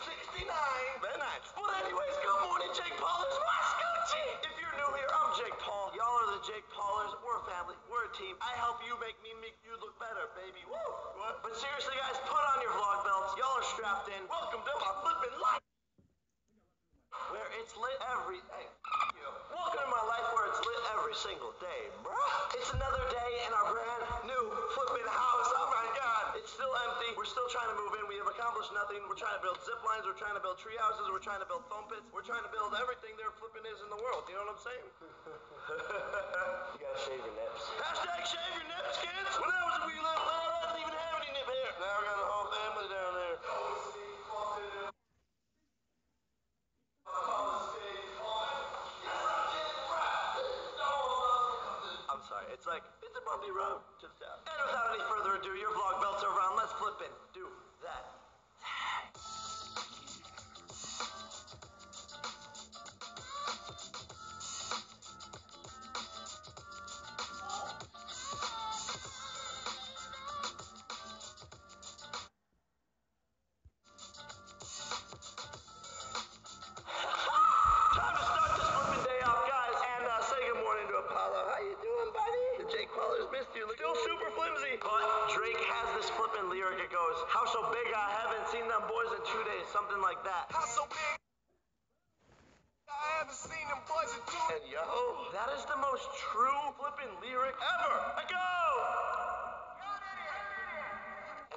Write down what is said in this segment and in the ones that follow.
69. Very nice. But anyways, good morning, Jake Paulers. What's Gucci? If you're new here, I'm Jake Paul. Y'all are the Jake Paulers. We're a family. We're a team. I help you make me make you look better, baby. Woo! What? But seriously, guys, put on your vlog belts. Y'all are strapped in. Welcome to my flipping life. Where it's lit every hey. Welcome to my life where it's lit every single day, bruh. It's another day in our brand new flipping house. Still empty. We're still trying to move in. We have accomplished nothing. We're trying to build zip lines. We're trying to build tree houses. We're trying to build foam pits. We're trying to build everything there flipping is in the world. You know what I'm saying? you gotta shave your nips. Hashtag shave your nips, kids. When I was a wee little lad, I didn't even have any nip hair. Now I got a whole family down there. I'm sorry. It's like it's a bumpy road to the top. And without any further ado, your vlog belts are around. Let's flip in. Seen them boys two. And yo, that is the most true flipping lyric ever. I go.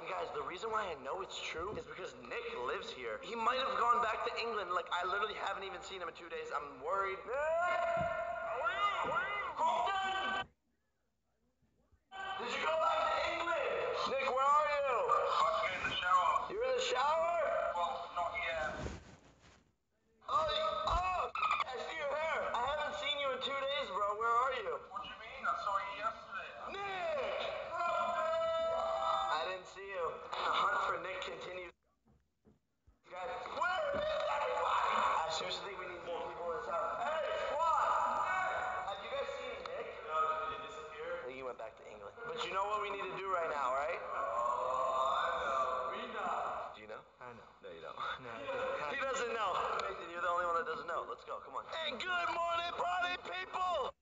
And guys, the reason why I know it's true is because Nick lives here. He might have gone back to England. Like I literally haven't even seen him in two days. I'm worried. Nick, how are you? How are you? Colton! Did you go back to England? Nick, where are you? I'm in the shower. You're in the shower? Well, not yet. Oh, you- oh! I see your hair. I haven't seen you in two days, bro. Where are you? What do you mean? I saw you yesterday. Nick! I didn't see you. The hunt for Nick continues. Guys, where is everybody? I seriously think we need more people in this house. Hey, squad! Have you guys seen Nick? No, did he disappear? I think he went back to England. But you know what we need to do right now, right? Oh, I know. We know. Do you know? I know. No, you don't. No, I don't. He doesn't know. Nathan, you're the only one that doesn't know. Let's go. Come on. And good morning, party people.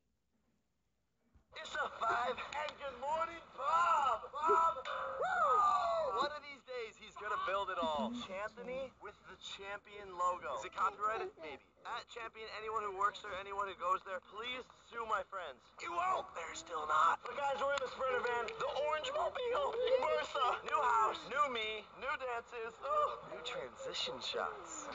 It's a five. And good morning, Bob. Bob. Woo! One of these days, he's gonna build it all. Chanthony with the champion logo. Is it copyrighted? Maybe. At champion, anyone who works there, anyone who goes there, please sue my friends. You won't. They're still not. But guys, we're in the Sprinter van, the Orange Mobile, Bertha, new house, new me, new dances, oh, new transition shots.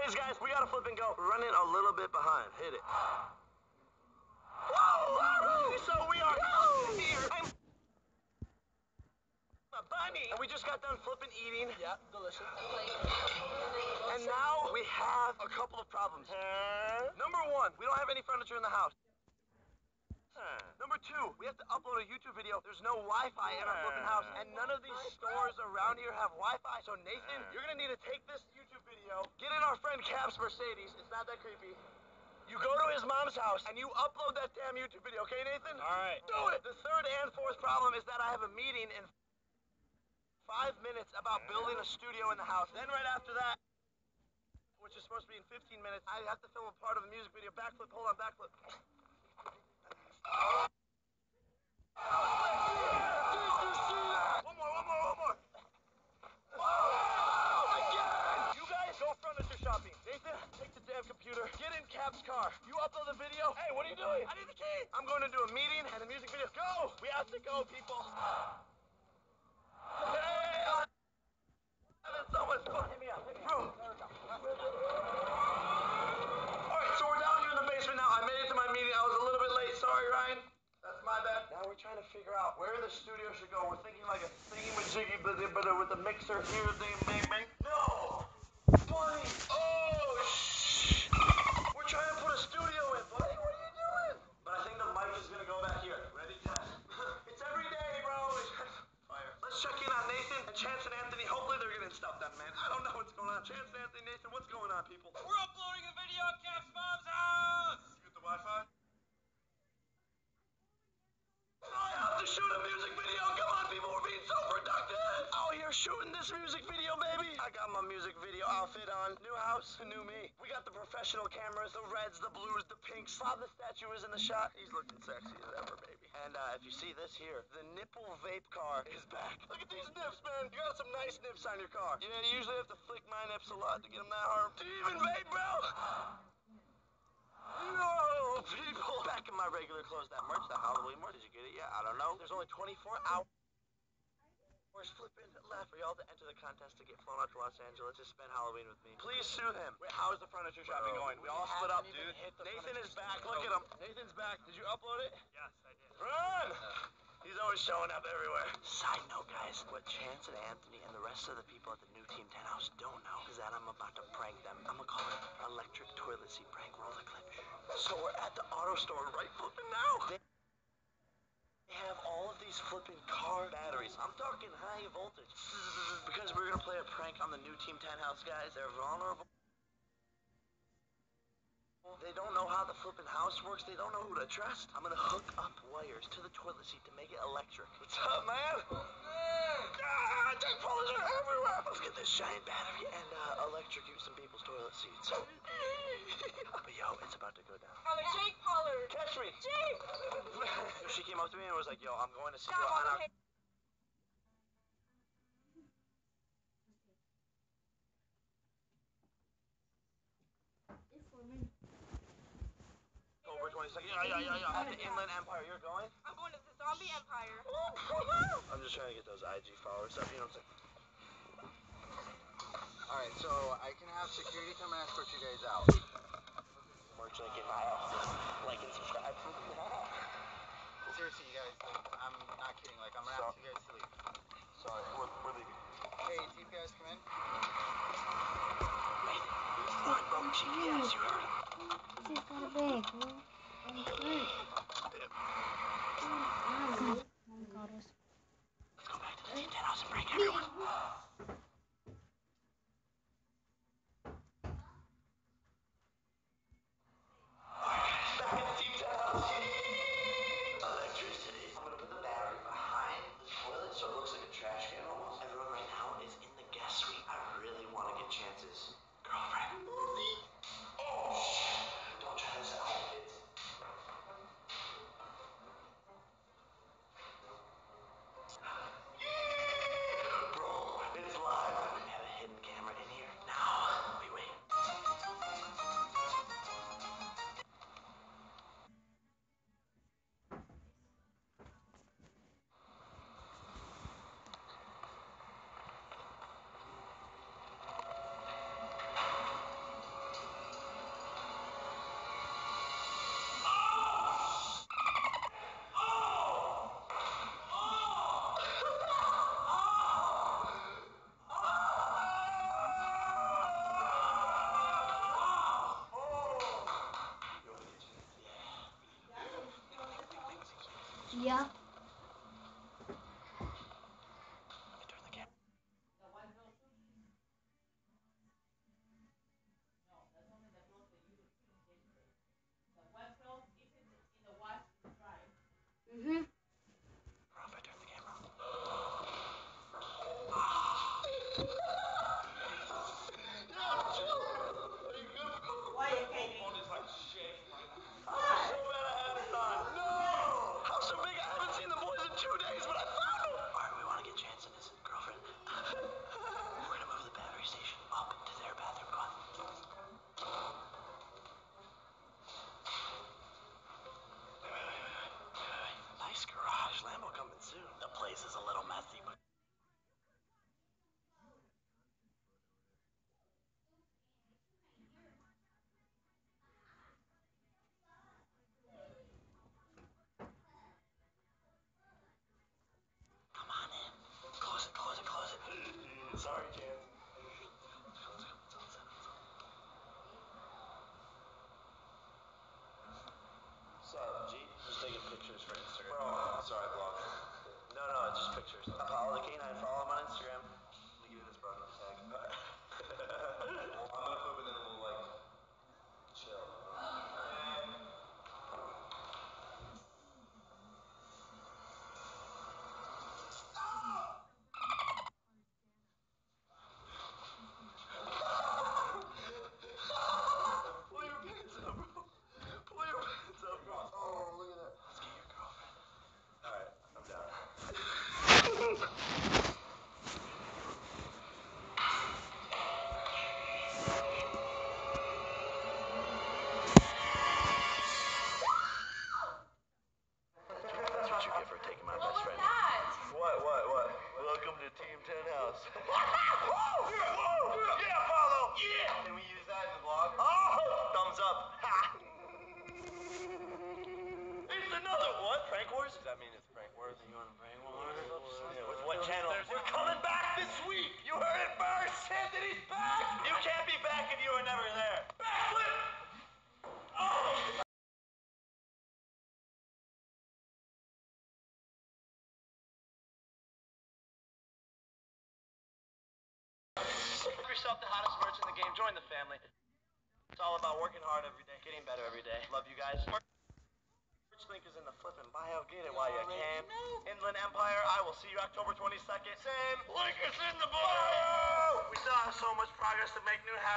Anyways, guys, we gotta flip and go. We're running a little bit Hit it. So we are here. I'm a bunny. And we just got done flipping eating. Yeah, delicious. And now we have a couple of problems. Number one, we don't have any furniture in the house. Number two, we have to upload a YouTube video. There's no Wi-Fi in our flipping house, and none of these stores around here have Wi-Fi. So Nathan, you're gonna need to take this YouTube video, get in our friend Cap's Mercedes. It's not that creepy. You go to his mom's house and you upload that damn YouTube video, okay, Nathan? All right. Do it. The third and fourth problem is that I have a meeting in five minutes about building a studio in the house. Then right after that, which is supposed to be in 15 minutes, I have to film a part of the music video. Backflip. Hold on, backflip. damn computer. Get in Cap's car. You upload the video. Hey, what are you doing? I need the key. I'm going to do a meeting and a music video. Go! We have to go, people. hey! I... Someone's fucking me up. Bro. Alright, so we're down here in the basement now. I made it to my meeting. I was a little bit late. Sorry, Ryan. That's my bad. Now we're trying to figure out where the studio should go. We're thinking like a thingy majiggy with a mixer here, bang, bang, bang. Here shooting this music video, baby. I got my music video outfit on. New house, new me. We got the professional cameras, the reds, the blues, the pinks. Bob the statue is in the shot. He's looking sexy as ever, baby. And uh, if you see this here, the nipple vape car is back. Look at these nips, man. You got some nice nips on your car. Yeah, you usually have to flick my nips a lot to get them that hard. Do you even vape, bro? No, people. Back in my regular clothes, that merch, that Halloween merch. Did you get it yet? I don't know. There's only 24 hours. We're flipping left for y'all to enter the contest to get flown out to Los Angeles to spend Halloween with me. Please sue him. Wait, how is the furniture shopping going? We all split up, dude. Nathan is back. Look at him. Nathan's back. Did you upload it? Yes, I did. Run! He's always showing up everywhere. Side note, guys, what Chance and Anthony and the rest of the people at the new Team 10 house don't know is that I'm about to prank them. I'm gonna call it electric toilet seat prank. Roll the clip. So we're at the auto store right flipping now. Have all of these flipping car batteries. I'm talking high voltage. Because we're gonna play a prank on the new Team 10 house guys. They're vulnerable. They don't know how the flipping house works. They don't know who to trust. I'm gonna hook up wires to the toilet seat to make it electric. What's up, man? Ah, Jake Paul is everywhere. Let's get this giant battery and uh, electrocute some people's toilet seats. but yo, it's about to go down. Pollard, Jake Pollard. Catch me. Jake. she came up to me and was like, "Yo, I'm going to see Stop you on on our." The October 22nd. Yeah, yeah, yeah, yeah. At the Inland Empire. You're going? I'm going to the Zombie Empire. I'm just trying to get those IG followers up. You know what I'm saying? Alright, so I can have security come and escort you guys out. Merch link in bio. Like and subscribe. Seriously, you guys, like, I'm not kidding. Like, I'm gonna ask you guys to leave. Sorry, we're, we're leaving. Hey, TPS, come in. Run, bro. GPS, you heard him. Just got a bag, Let's go back to the Team 10 house and break everyone. Yeah. Mm-hmm. Ralph, I turn the camera. Quiet, Katie. I'm so bad I had this on. No! How so big? I haven't seen the boys in two days, but I found them! Alright, we want to get Chance and his girlfriend. We're gonna move the battery station up to their bathroom. Go on. Nice pictures. Follow the canine. Follow him on Instagram. Let me give you this, bro. Tag. well, I'm gonna poop and then we'll like chill. Pull your pants up, bro. Pull your pants up, bro. Oh, look at that. Let's get your girlfriend. Alright, I'm down. That's what you get for taking my best friend. What, what, what? Welcome to Team 10 House. yeah, Apollo! Yeah! Can we use that in the vlog? Oh! Thumbs up. Ha! It's another what? Prank Wars? Does that mean it's Prank Wars? You want Prank Wars? Yeah, with what channel? We're coming back this week! You heard it first! Anthony's back! You can't be back if you were never there. Backflip! Oh! Give yourself the hottest merch in the game. Join the family. It's all about working hard every day, getting better every day. Love you guys. Merch link is in the flipping bio. Get it while you can. Inland Empire. I will see you October 22nd. Same. Link is in the bio. We still have so much progress to make. New house.